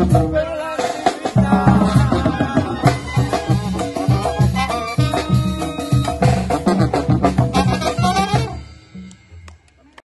Música